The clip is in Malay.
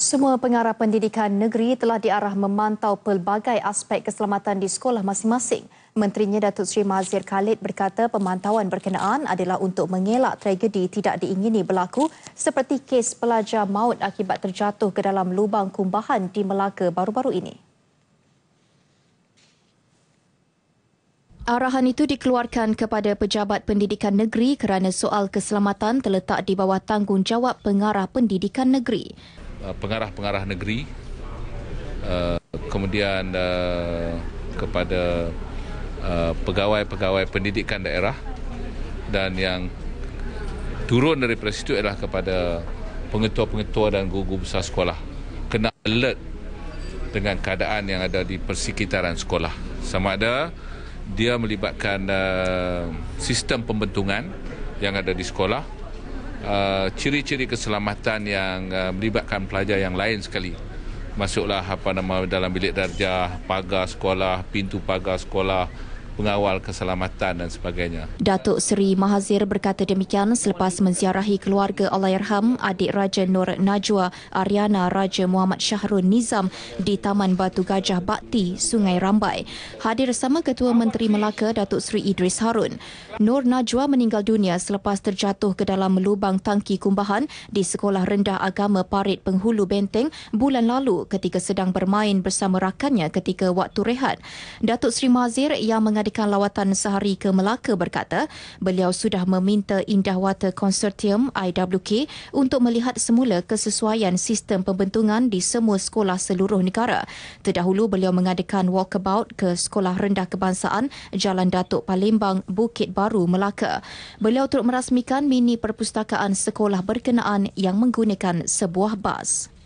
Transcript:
Semua pengarah pendidikan negeri telah diarah memantau pelbagai aspek keselamatan di sekolah masing-masing. Menterinya Datuk Seri Mazir Khalid berkata pemantauan berkenaan adalah untuk mengelak tragedi tidak diingini berlaku seperti kes pelajar maut akibat terjatuh ke dalam lubang kumbahan di Melaka baru-baru ini. Arahan itu dikeluarkan kepada pejabat pendidikan negeri kerana soal keselamatan terletak di bawah tanggungjawab pengarah pendidikan negeri. Uh, pengarah-pengarah negeri uh, kemudian uh, kepada pegawai-pegawai pendidikan daerah dan yang turun dari situ adalah kepada pengetua-pengetua dan guru besar sekolah. Kena alert dengan keadaan yang ada di persekitaran sekolah. Sama ada dia melibatkan sistem pembentungan yang ada di sekolah Uh, ciri-ciri keselamatan yang uh, melibatkan pelajar yang lain sekali. Masuklah apa nama dalam bilik darjah pagar sekolah pintu pagar sekolah pengawal keselamatan dan sebagainya. Datuk Seri Mahazir berkata demikian selepas menziarahi keluarga Allahyarham adik Raja Nur Najwa Ariana Raja Muhammad Syahrul Nizam di Taman Batu Gajah Bakti, Sungai Rambai. Hadir bersama Ketua Menteri Melaka Datuk Seri Idris Harun. Nur Najwa meninggal dunia selepas terjatuh ke dalam lubang tangki kumbahan di Sekolah Rendah Agama Parit Penghulu Benteng bulan lalu ketika sedang bermain bersama rakannya ketika waktu rehat. Datuk Seri Mahazir yang mengadakan mengadakan lawatan sehari ke Melaka berkata beliau sudah meminta Indah Water Consortium IWK untuk melihat semula kesesuaian sistem pembentungan di semua sekolah seluruh negara. Terdahulu beliau mengadakan walkabout ke Sekolah Rendah Kebangsaan Jalan Datuk Palembang, Bukit Baru, Melaka. Beliau turut merasmikan mini perpustakaan sekolah berkenaan yang menggunakan sebuah bas.